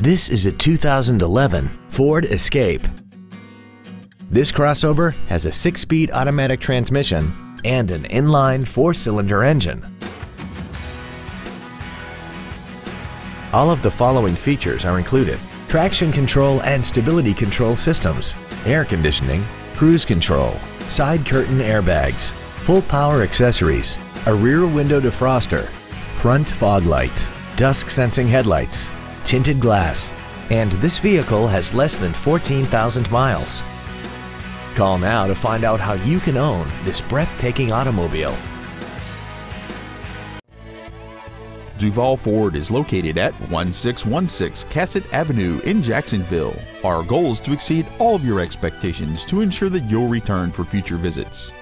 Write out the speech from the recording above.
This is a 2011 Ford Escape. This crossover has a six-speed automatic transmission and an inline four-cylinder engine. All of the following features are included. Traction control and stability control systems, air conditioning, cruise control, side curtain airbags, full power accessories, a rear window defroster, front fog lights, dusk sensing headlights, tinted glass, and this vehicle has less than 14,000 miles. Call now to find out how you can own this breathtaking automobile. Duval Ford is located at 1616 Cassat Avenue in Jacksonville. Our goal is to exceed all of your expectations to ensure that you'll return for future visits.